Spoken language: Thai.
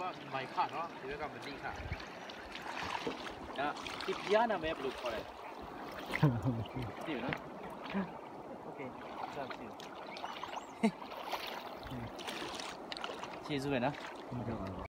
ว่าไม่ขาดเนาะที่วกำมนดีค่ะนะทีพิยานาแมปลุกอะไรนี่นะโอเคสามสิชีสเลยนะ